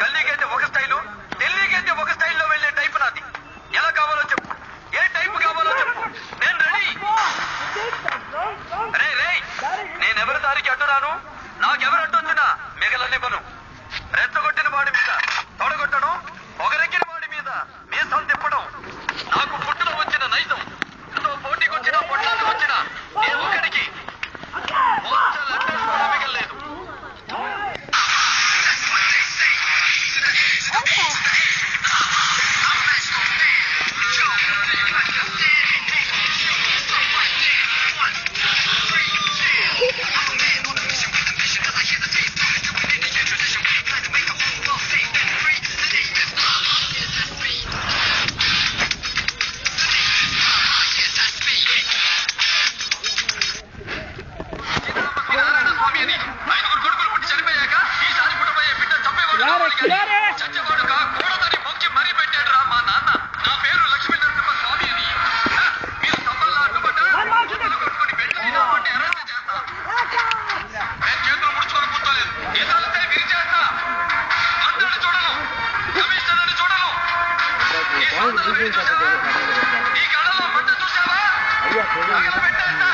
గల్లీకి అయితే ఒక స్టైలు ఢిల్లీకి అయితే ఒక స్టైల్లో వెళ్ళే టైప్ నాది. ఎలా కావాలో చెప్పు. ఏ టైప్ కావాలో చెప్పు. నేను రెడీ. రే రే నేనెవరి దారికి అడ్డు రాను? నాకెవరు అడ్డొచ్చినా మిగల చచ్చవాడుగా కూడదని మొక్కి మరీ పెట్టాడు రా మా నాన్న. నా పేరు లక్ష్మీ నరసింహ స్వామి అని. మీరు తప్పల్లా అడ్డుపడ్డారు కొట్టుకుని పెట్టినా అంటే అరెస్ట్ చేస్తా. నేను చేతులు ముడుచుకొని కూర్చోలేదు. నిజాలితే విరిచేస్తా. అందరిని చూడను. కమిషనర్ని చూడను. ఈ సోదరులు చూసావా ఈ కళలో మంట చూసావా పెట్టేస్తా.